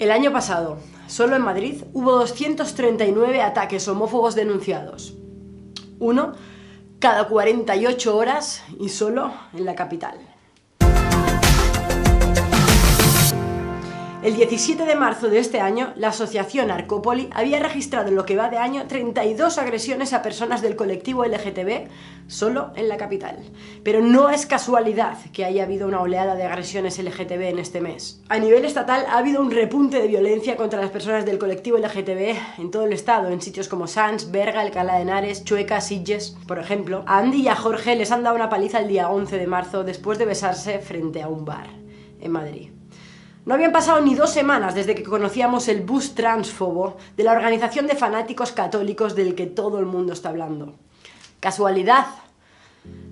El año pasado, solo en Madrid, hubo 239 ataques homófobos denunciados. Uno cada 48 horas y solo en la capital. El 17 de marzo de este año, la asociación Arcópoli había registrado en lo que va de año 32 agresiones a personas del colectivo LGTB solo en la capital. Pero no es casualidad que haya habido una oleada de agresiones LGTB en este mes. A nivel estatal ha habido un repunte de violencia contra las personas del colectivo LGTB en todo el estado, en sitios como Sanz, Berga, Alcalá de Henares, Chueca, Sitges, por ejemplo. A Andy y a Jorge les han dado una paliza el día 11 de marzo después de besarse frente a un bar en Madrid. No habían pasado ni dos semanas desde que conocíamos el bus transfobo de la organización de fanáticos católicos del que todo el mundo está hablando. ¿Casualidad?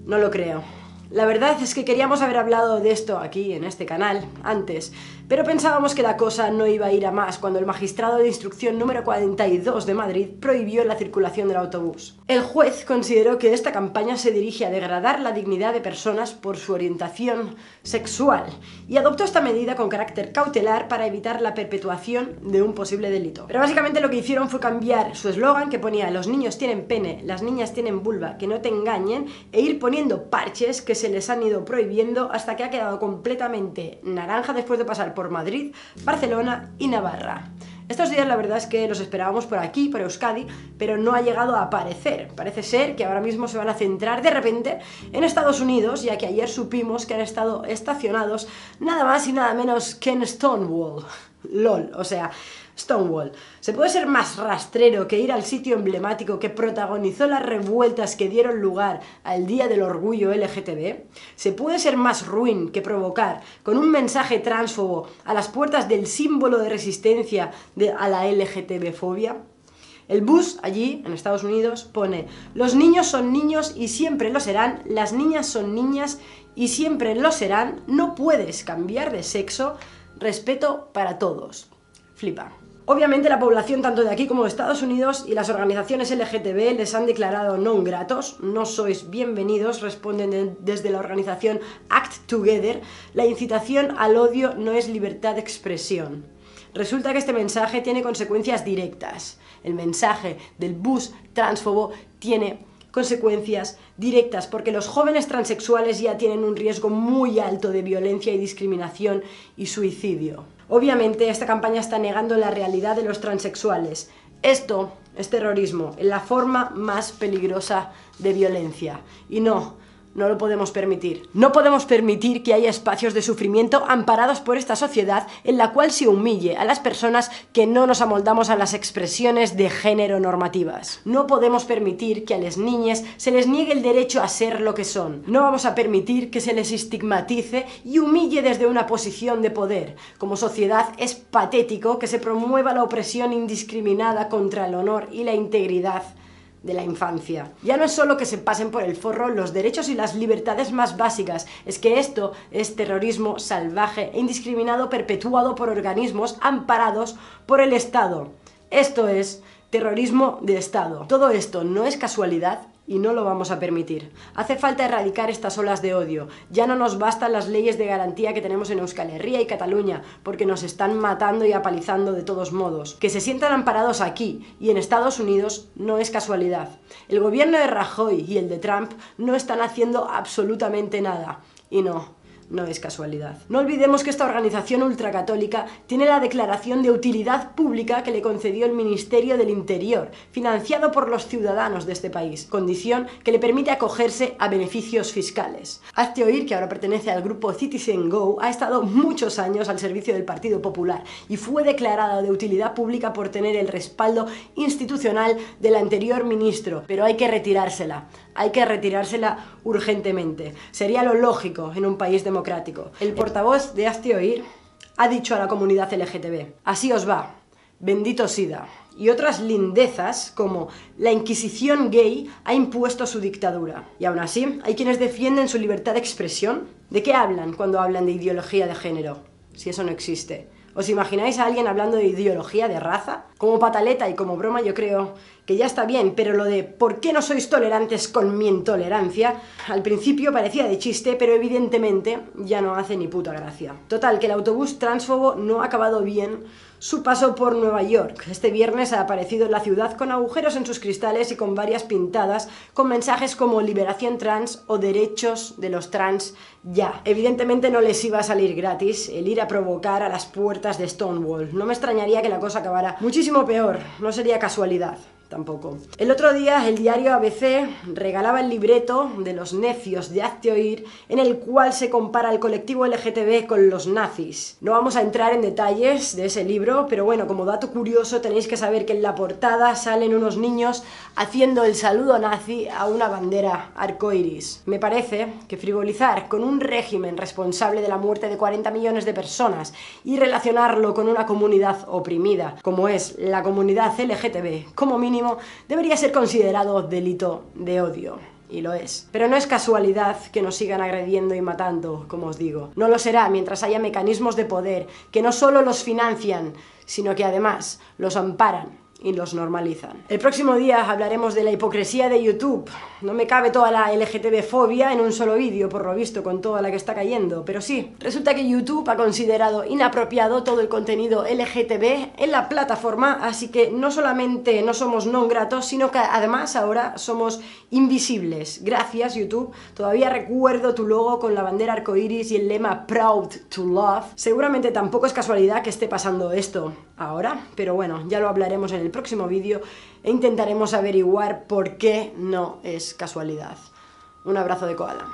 No lo creo. La verdad es que queríamos haber hablado de esto aquí, en este canal, antes, pero pensábamos que la cosa no iba a ir a más cuando el magistrado de instrucción número 42 de Madrid prohibió la circulación del autobús. El juez consideró que esta campaña se dirige a degradar la dignidad de personas por su orientación sexual y adoptó esta medida con carácter cautelar para evitar la perpetuación de un posible delito. Pero básicamente lo que hicieron fue cambiar su eslogan que ponía los niños tienen pene, las niñas tienen vulva, que no te engañen, e ir poniendo parches que se les han ido prohibiendo hasta que ha quedado completamente naranja después de pasar por Madrid, Barcelona y Navarra. Estos días la verdad es que los esperábamos por aquí, por Euskadi, pero no ha llegado a aparecer. Parece ser que ahora mismo se van a centrar de repente en Estados Unidos, ya que ayer supimos que han estado estacionados nada más y nada menos que en Stonewall. LOL, o sea, Stonewall. ¿Se puede ser más rastrero que ir al sitio emblemático que protagonizó las revueltas que dieron lugar al Día del Orgullo LGTB? ¿Se puede ser más ruin que provocar con un mensaje transfobo a las puertas del símbolo de resistencia a la LGTB-fobia? El bus allí, en Estados Unidos, pone, los niños son niños y siempre lo serán, las niñas son niñas y siempre lo serán, no puedes cambiar de sexo, respeto para todos. Flipa. Obviamente la población tanto de aquí como de Estados Unidos y las organizaciones LGTB les han declarado no gratos, no sois bienvenidos, responden desde la organización Act Together, la incitación al odio no es libertad de expresión. Resulta que este mensaje tiene consecuencias directas. El mensaje del bus transfobo tiene consecuencias directas porque los jóvenes transexuales ya tienen un riesgo muy alto de violencia y discriminación y suicidio. Obviamente esta campaña está negando la realidad de los transexuales. Esto es terrorismo en la forma más peligrosa de violencia. Y no, no lo podemos permitir. No podemos permitir que haya espacios de sufrimiento amparados por esta sociedad en la cual se humille a las personas que no nos amoldamos a las expresiones de género normativas. No podemos permitir que a las niñas se les niegue el derecho a ser lo que son. No vamos a permitir que se les estigmatice y humille desde una posición de poder. Como sociedad es patético que se promueva la opresión indiscriminada contra el honor y la integridad de la infancia. Ya no es solo que se pasen por el forro los derechos y las libertades más básicas, es que esto es terrorismo salvaje e indiscriminado perpetuado por organismos amparados por el Estado. Esto es terrorismo de Estado. Todo esto no es casualidad y no lo vamos a permitir. Hace falta erradicar estas olas de odio. Ya no nos bastan las leyes de garantía que tenemos en Euskal Herria y Cataluña, porque nos están matando y apalizando de todos modos. Que se sientan amparados aquí y en Estados Unidos no es casualidad. El gobierno de Rajoy y el de Trump no están haciendo absolutamente nada. Y no, no es casualidad. No olvidemos que esta organización ultracatólica tiene la declaración de utilidad pública que le concedió el Ministerio del Interior, financiado por los ciudadanos de este país, condición que le permite acogerse a beneficios fiscales. Hazte oír que ahora pertenece al grupo Citizen Go, ha estado muchos años al servicio del Partido Popular y fue declarada de utilidad pública por tener el respaldo institucional del anterior ministro, pero hay que retirársela hay que retirársela urgentemente. Sería lo lógico en un país democrático. El portavoz de Hazte Oír ha dicho a la comunidad LGTB, así os va, bendito SIDA. Y otras lindezas como la Inquisición gay ha impuesto su dictadura. Y aún así, hay quienes defienden su libertad de expresión. ¿De qué hablan cuando hablan de ideología de género? Si eso no existe. ¿Os imagináis a alguien hablando de ideología de raza? Como pataleta y como broma yo creo que ya está bien, pero lo de ¿por qué no sois tolerantes con mi intolerancia? Al principio parecía de chiste, pero evidentemente ya no hace ni puta gracia. Total, que el autobús transfobo no ha acabado bien su paso por Nueva York. Este viernes ha aparecido en la ciudad con agujeros en sus cristales y con varias pintadas con mensajes como liberación trans o derechos de los trans ya. Evidentemente no les iba a salir gratis el ir a provocar a las puertas de Stonewall. No me extrañaría que la cosa acabara muchísimo peor, no sería casualidad tampoco. El otro día el diario ABC regalaba el libreto de los necios de Hazte Oír en el cual se compara el colectivo LGTB con los nazis. No vamos a entrar en detalles de ese libro, pero bueno, como dato curioso tenéis que saber que en la portada salen unos niños haciendo el saludo nazi a una bandera arcoiris. Me parece que frivolizar con un régimen responsable de la muerte de 40 millones de personas y relacionarlo con una comunidad oprimida, como es la comunidad LGTB, como mínimo debería ser considerado delito de odio. Y lo es. Pero no es casualidad que nos sigan agrediendo y matando, como os digo. No lo será mientras haya mecanismos de poder que no solo los financian, sino que además los amparan y los normalizan. El próximo día hablaremos de la hipocresía de YouTube. No me cabe toda la LGTB-fobia en un solo vídeo, por lo visto, con toda la que está cayendo. Pero sí, resulta que YouTube ha considerado inapropiado todo el contenido LGTB en la plataforma, así que no solamente no somos non gratos, sino que además ahora somos invisibles. Gracias, YouTube. Todavía recuerdo tu logo con la bandera arcoiris y el lema Proud to Love. Seguramente tampoco es casualidad que esté pasando esto ahora, pero bueno, ya lo hablaremos en el próximo vídeo e intentaremos averiguar por qué no es casualidad. Un abrazo de koala.